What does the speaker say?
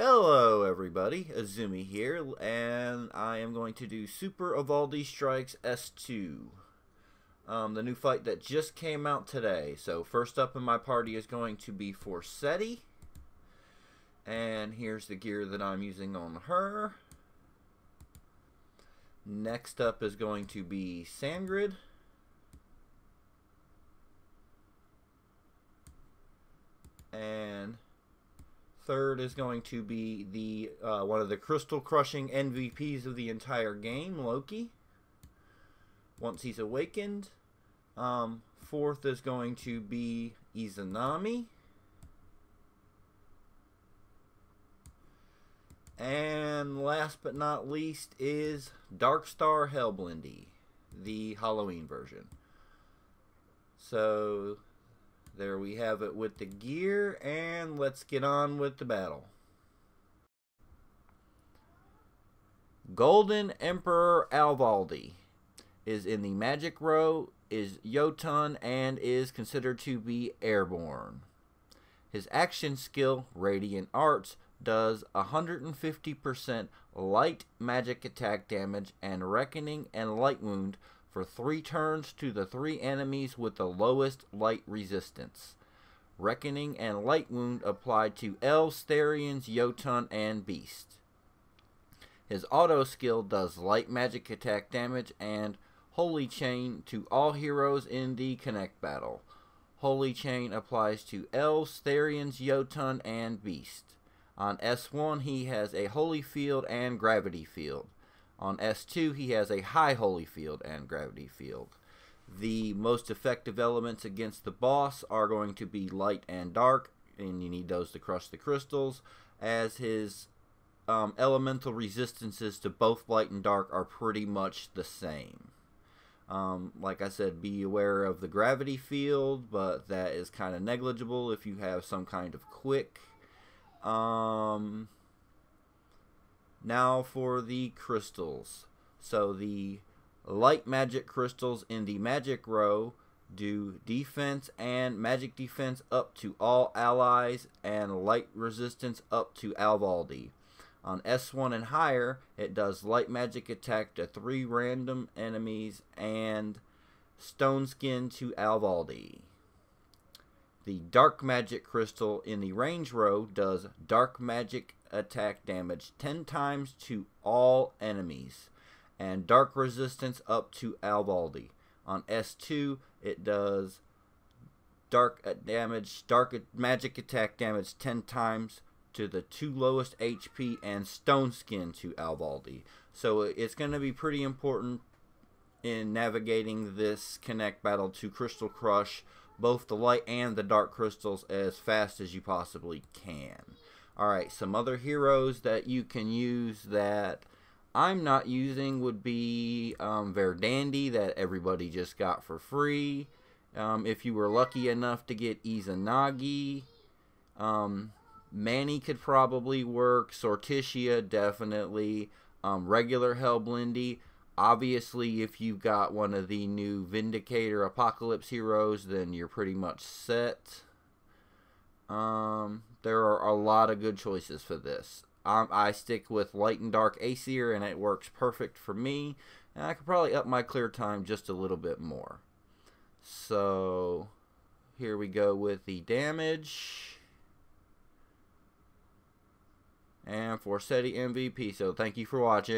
Hello everybody, Azumi here, and I am going to do Super Alvaldi Strikes S2. Um, the new fight that just came out today. So first up in my party is going to be Forseti. And here's the gear that I'm using on her. Next up is going to be Sangrid. And third is going to be the uh, one of the crystal crushing MVPs of the entire game, Loki. Once he's awakened. Um, fourth is going to be Izanami. And last but not least is Darkstar Hellblendy, the Halloween version. So there we have it with the gear, and let's get on with the battle. Golden Emperor Alvaldi is in the Magic Row, is Jotun, and is considered to be airborne. His action skill, Radiant Arts, does 150% light magic attack damage and Reckoning and Light Wound for three turns to the three enemies with the lowest light resistance. Reckoning and Light Wound applied to Elves, Therians, Jotun, and Beast. His auto skill does light magic attack damage and Holy Chain to all heroes in the Connect battle. Holy Chain applies to Elves, Therians, Jotun, and Beast. On S1, he has a Holy Field and Gravity Field. On S2, he has a High Holy Field and Gravity Field. The most effective elements against the boss are going to be Light and Dark, and you need those to crush the crystals, as his um, elemental resistances to both Light and Dark are pretty much the same. Um, like I said, be aware of the gravity field, but that is kind of negligible if you have some kind of quick um, now for the crystals. So the light magic crystals in the magic row do defense and magic defense up to all allies and light resistance up to Alvaldi. On S1 and higher, it does light magic attack to three random enemies and stone skin to Alvaldi. The Dark Magic Crystal in the range row does Dark Magic attack damage 10 times to all enemies and Dark Resistance up to Alvaldi. On S2, it does Dark uh, damage, Dark Magic attack damage 10 times to the two lowest HP and Stone Skin to Alvaldi. So it's going to be pretty important in navigating this Connect battle to Crystal Crush both the light and the dark crystals as fast as you possibly can. Alright, some other heroes that you can use that I'm not using would be um, Verdandi that everybody just got for free. Um, if you were lucky enough to get Izanagi, um, Manny could probably work. Sorticia definitely. Um, regular Hellblendy. Obviously, if you've got one of the new Vindicator Apocalypse heroes, then you're pretty much set. Um, there are a lot of good choices for this. Um, I stick with Light and Dark Aesir, and it works perfect for me. And I could probably up my clear time just a little bit more. So, here we go with the damage. And Forseti MVP. So, thank you for watching.